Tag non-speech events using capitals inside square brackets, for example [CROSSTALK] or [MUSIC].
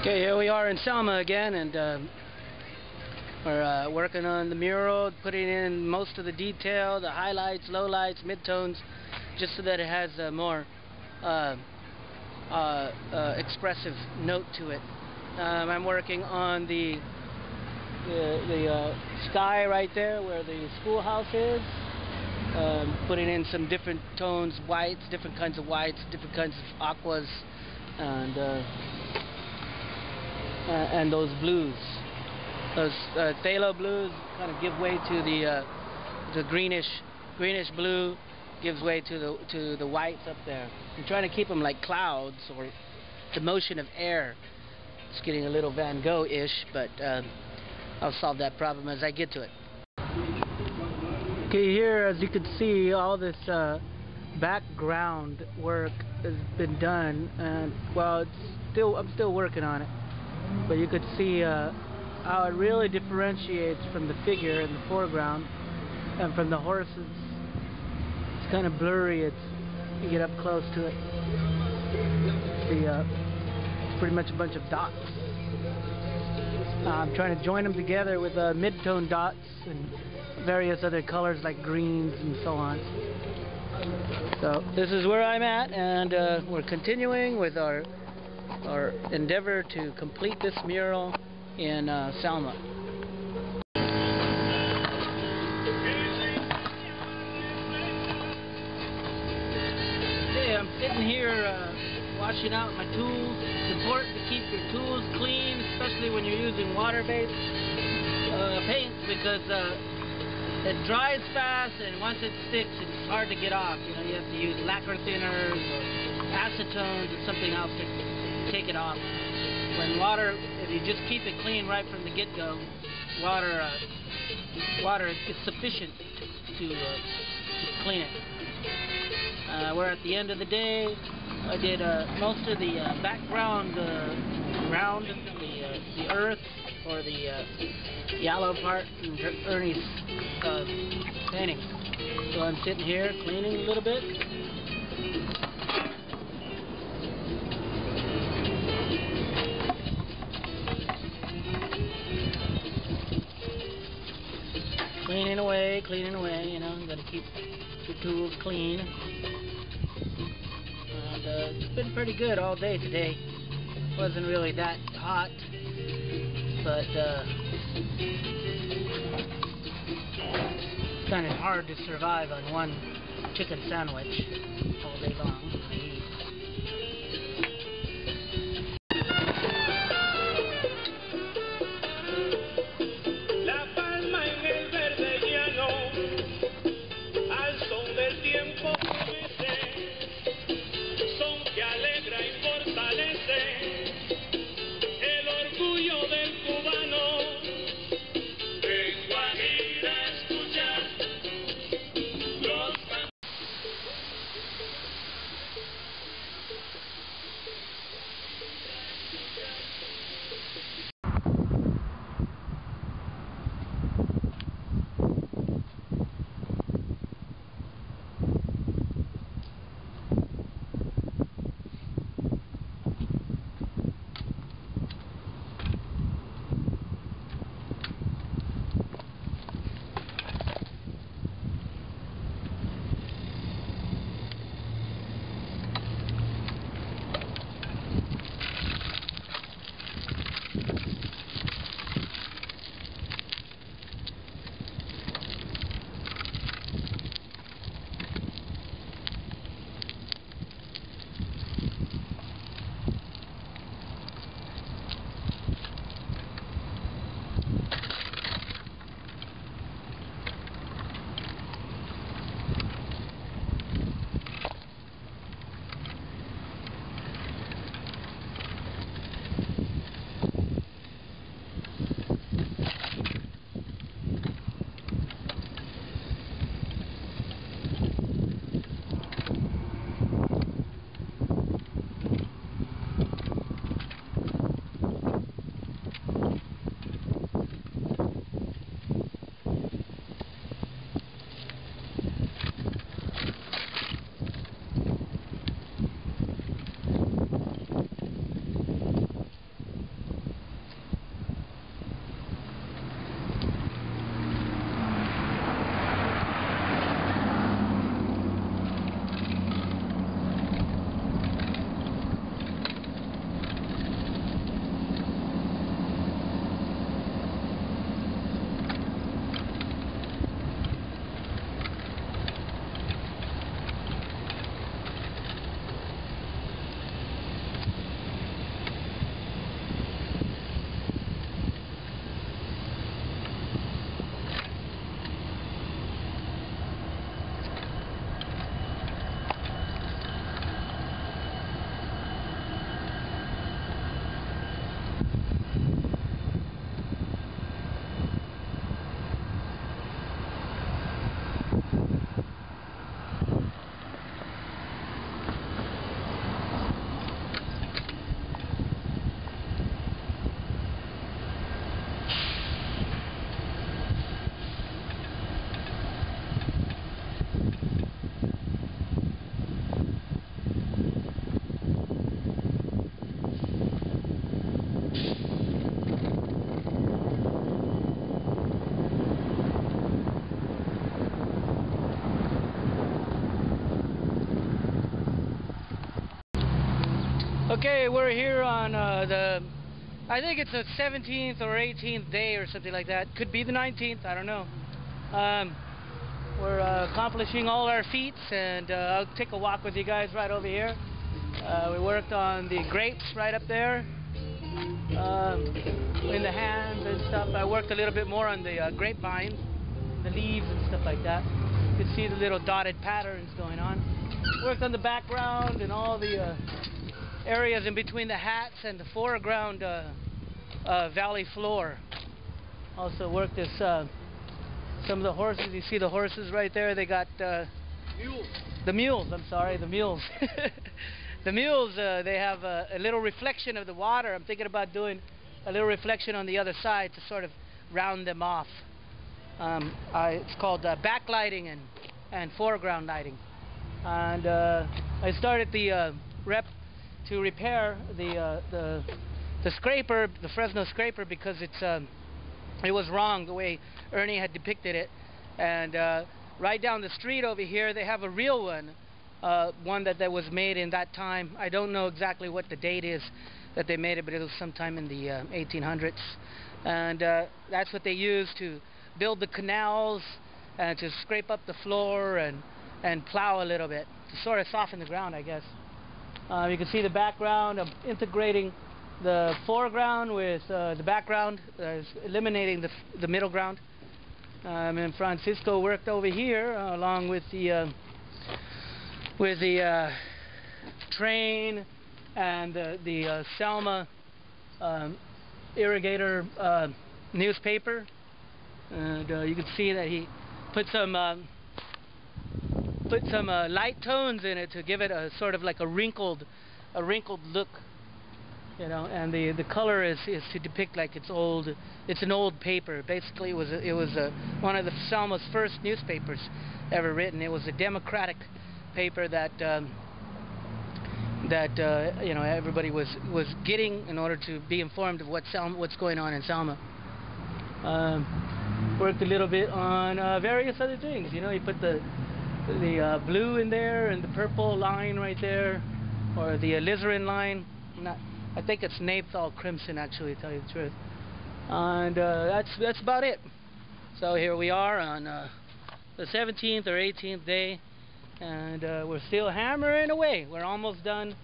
Okay, here we are in Selma again, and uh, we're uh, working on the mural, putting in most of the detail, the highlights, lowlights, midtones, just so that it has a more uh, uh, uh expressive note to it. Um, I'm working on the the, the uh, sky right there where the schoolhouse is, um, putting in some different tones, whites, different kinds of whites, different kinds of aquas, and uh, and those blues. Those uh, phthalo blues kind of give way to the uh, the greenish greenish blue gives way to the to the whites up there. I'm trying to keep them like clouds or the motion of air. It's getting a little Van Gogh-ish, but uh, I'll solve that problem as I get to it. Okay, here as you can see, all this uh, background work has been done, and well, it's still I'm still working on it but you could see uh, how it really differentiates from the figure in the foreground and from the horses. It's kind of blurry. It's you get up close to it. The uh, it's pretty much a bunch of dots. Uh, I'm trying to join them together with uh, mid-tone dots and various other colors like greens and so on. So this is where I'm at, and uh, we're continuing with our our endeavor to complete this mural in uh, Selma. Okay, I'm sitting here uh, washing out my tools. It's important to keep your tools clean, especially when you're using water-based uh, paints because uh, it dries fast and once it sticks it's hard to get off. You know, you have to use lacquer thinners or acetones or something else to take it off. When water, if you just keep it clean right from the get-go, water uh, water is sufficient to, uh, to clean it. Uh, we're at the end of the day. I did uh, most of the uh, background uh, ground, the the earth or the yellow part in Ernie's painting. So I'm sitting here cleaning a little bit. Cleaning away, cleaning away, you know, gotta keep your tools clean. And uh, it's been pretty good all day today. Wasn't really that hot, but uh, it's kind of hard to survive on one chicken sandwich all day long. Okay, we're here on uh, the, I think it's the 17th or 18th day or something like that. Could be the 19th, I don't know. Um, we're uh, accomplishing all our feats, and uh, I'll take a walk with you guys right over here. Uh, we worked on the grapes right up there, um, in the hands and stuff. I worked a little bit more on the uh, grapevines, the leaves and stuff like that. You can see the little dotted patterns going on. Worked on the background and all the uh, areas in between the hats and the foreground uh, uh, valley floor. Also work this, uh, some of the horses, you see the horses right there, they got... Uh, mules. The mules, I'm sorry, the mules. [LAUGHS] the mules, uh, they have a, a, little reflection of the water. I'm thinking about doing a little reflection on the other side to sort of round them off. Um, it's called uh, backlighting and, and foreground lighting. And I started the rep to repair the uh, the the scraper, the Fresno scraper, because it's um, it was wrong the way Ernie had depicted it. And uh, right down the street over here, they have a real one, uh, one that, that was made in that time. I don't know exactly what the date is that they made it, but it was sometime in the 1800s. Uh, and uh, that's what they used to build the canals and to scrape up the floor and and plow a little bit to sort of soften the ground, I guess. Uh, you can see the background. I'm integrating the foreground with uh, the background, uh, eliminating the, the middle ground. Um, and Francisco worked over here uh, along with the uh, with the uh, train and the Selma um, irrigator newspaper. And you can see that he put some um, put some uh, light tones in it to give it a sort of like a wrinkled, a wrinkled look. You know, and the the color is is to depict like it's old. It's an old paper. Basically, it was a, it was a, one of the Selma's first newspapers ever written. It was a democratic paper that um, that uh, you know everybody was was getting in order to be informed of what Selma, what's going on in Selma. Um, worked a little bit on uh, various other things. You know, he put the the uh, blue in there and the purple line right there, or the alizarin line. Not, I think it's Naphthol crimson actually, to tell you the truth. And uh, that's that's about it. So here we are on uh, the 17th or 18th day, and uh, we're still hammering away. We're almost done